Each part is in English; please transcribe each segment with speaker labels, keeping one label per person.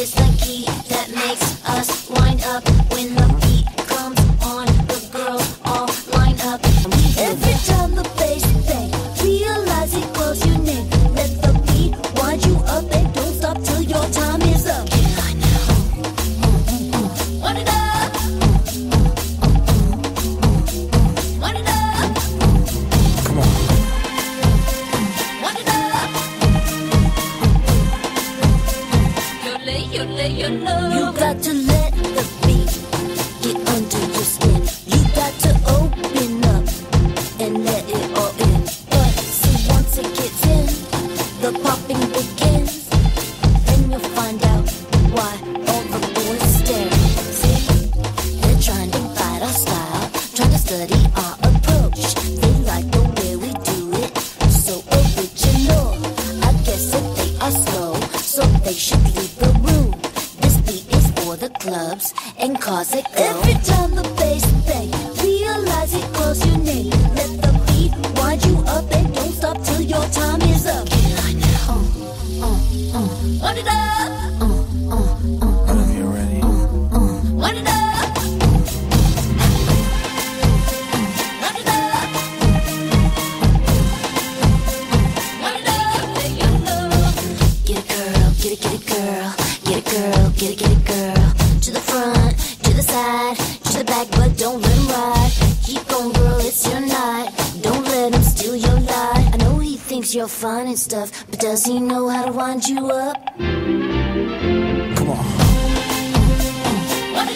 Speaker 1: It's the key that makes get it, get it, girl. Get it, girl, get it, get it, girl. To the front, to the side, to the back, but don't let him ride. Keep on, girl, it's your night. Don't let him steal your light. I know he thinks you're fine and stuff, but does he know how to wind you up?
Speaker 2: Come on.
Speaker 1: What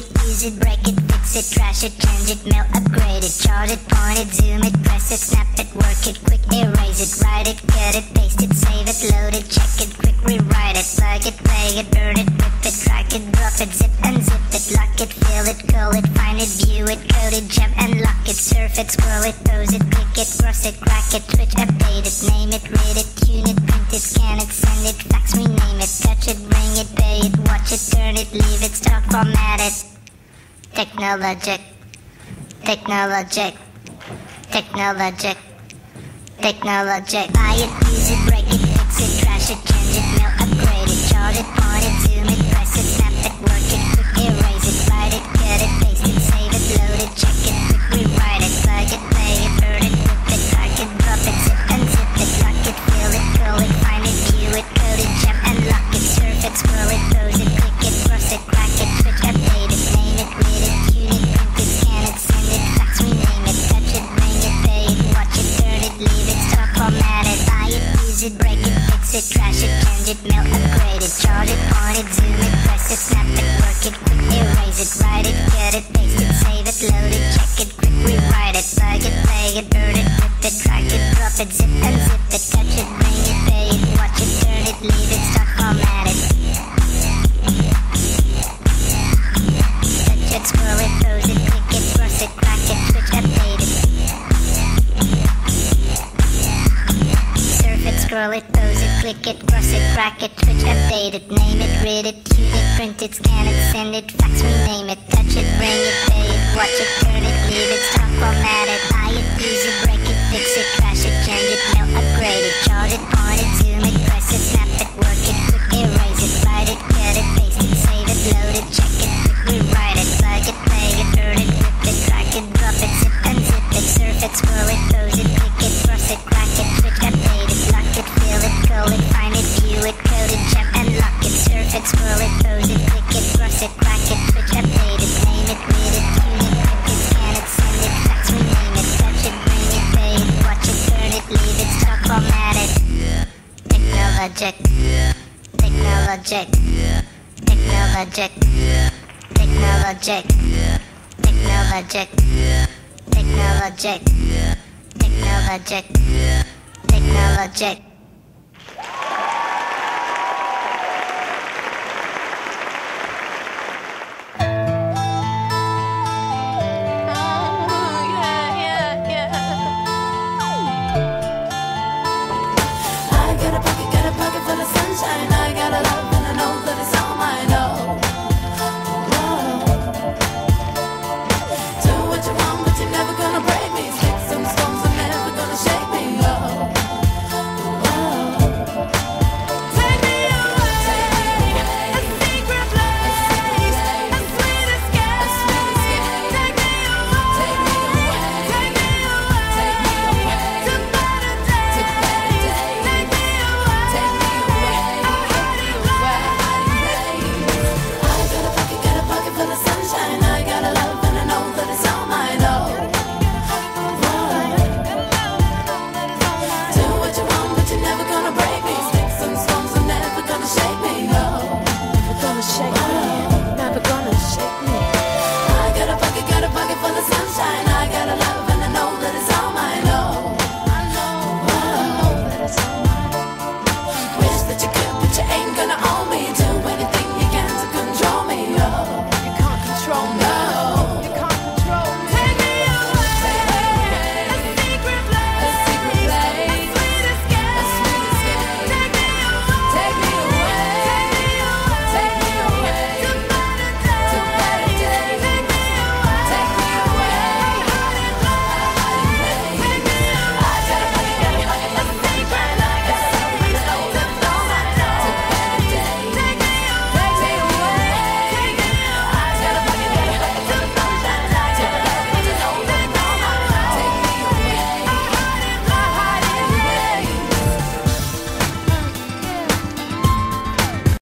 Speaker 1: it,
Speaker 3: use it, break it, fix it, trash it, change it, mail, upgrade it, chart it, point it, zoom it, press it, snap it, work it, quick erase it, write it, cut it, paste it, save it, load it, check it, quick rewrite it, plug it, play it, burn it, rip it, drag it, drop it, zip and unzip it, lock it, fill it, call it, find it, view it, code it, jump and lock it, surf it, scroll it, pose it, click it, cross it, crack it, switch, update it, name it, read it, tune it, print it, scan it, send it, fax, rename it, touch it, ring it, pay it, watch it, turn it, leave it, stop, format it. Technologic. Technologic. Technologic. Technologic. Buy it, use it, it, mail, upgrade it, chart it, point it, zoom it, press it, snap it, work it, quick erase it, write it, cut it, paste it, save it, load it, check it, quick rewrite it, plug it, play it, burn it, rip it, drag it, drop it, zip and zip solid facts. Technologic. Technologic. Technologic. Technologic. Technologic.
Speaker 4: sunshine. I got a love.